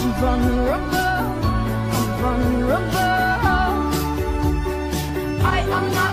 I'm vulnerable, I'm vulnerable. I am not.